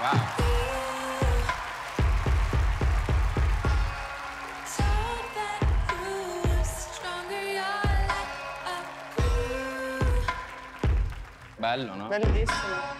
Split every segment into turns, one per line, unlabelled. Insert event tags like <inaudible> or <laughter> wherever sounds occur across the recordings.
Wow. Bello, no?
Bellissimo.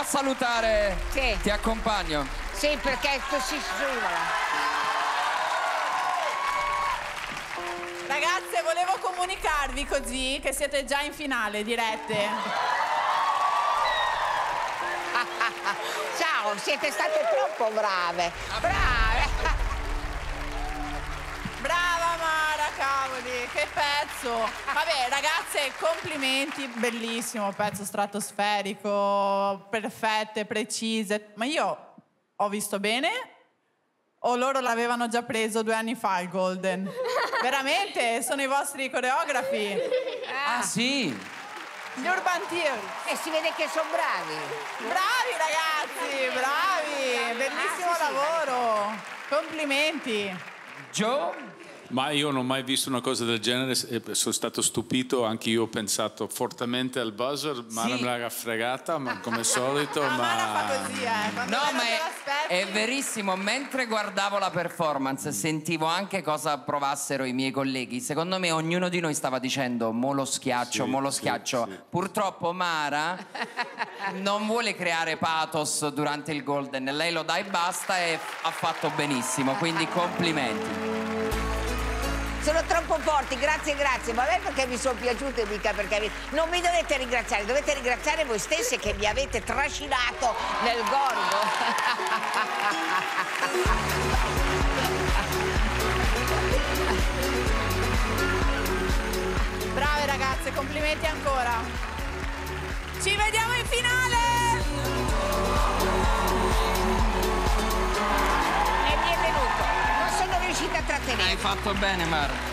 Mara, andiamo a salutare.
Sì.
Ti accompagno.
Sì, perché così si scivola.
Ragazze, volevo comunicarvi così che siete già in finale, dirette. <laughs>
Ciao, siete state troppo brave. Brave.
Che pezzo! Vabbè, ragazze, complimenti, bellissimo pezzo stratosferico, perfette, precise. Ma io ho visto bene o loro l'avevano già preso due anni fa il Golden? Veramente? Sono i vostri coreografi?
Ah, sì.
Gli Urban Theory.
E si vede che sono bravi.
Bravi ragazzi, bravi! Bellissimo
Ah, sì, sì,
lavoro! Complimenti!
Joe?
Ma io non ho mai visto una cosa del genere e sono stato stupito, anche io ho pensato fortemente al buzzer, Mara
Sì.
me l'ha fregata, ma come <laughs> solito,
fa
ma...
così, eh.
No, ma è, è verissimo. Mentre guardavo la performance, sentivo anche cosa provassero i miei colleghi. Secondo me, ognuno di noi stava dicendo: Mo lo schiaccio,
Sì,
mo lo
sì,
schiaccio.
sì.
Purtroppo, Mara <laughs> non vuole creare pathos durante il Golden. Lei lo dà e basta e ha fatto benissimo. Quindi, complimenti.
Sono troppo forti, grazie, grazie. Ma non perché mi sono piaciute, mica perché vi- non mi dovete ringraziare, dovete ringraziare voi stesse che mi avete trascinato nel gorgo. <laughs>
Brave ragazze, complimenti ancora. Ci vediamo in finale!
Hai fatto bene, Mara.